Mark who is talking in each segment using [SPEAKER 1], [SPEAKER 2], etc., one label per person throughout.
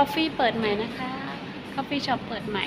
[SPEAKER 1] อฟฟี่เปิดใหม่นะคะ คอฟฟี่ช็อปเปิดใหม่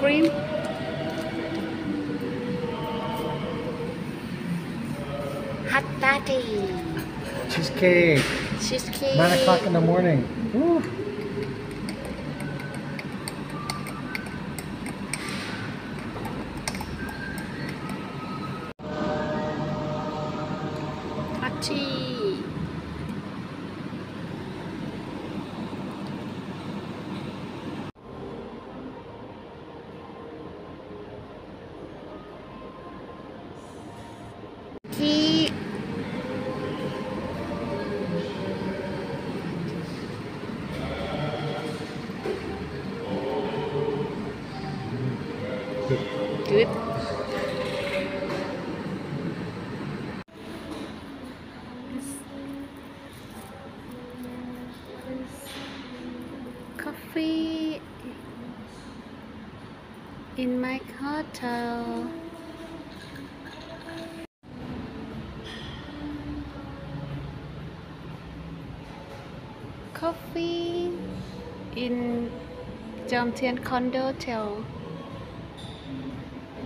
[SPEAKER 1] cream hot toddy
[SPEAKER 2] Cheesecake.
[SPEAKER 1] cheesecake
[SPEAKER 2] Nine o'clock in the morning. Woo.
[SPEAKER 1] hot tea good. Coffee in my hotel. Coffee in Jomtien condo hotel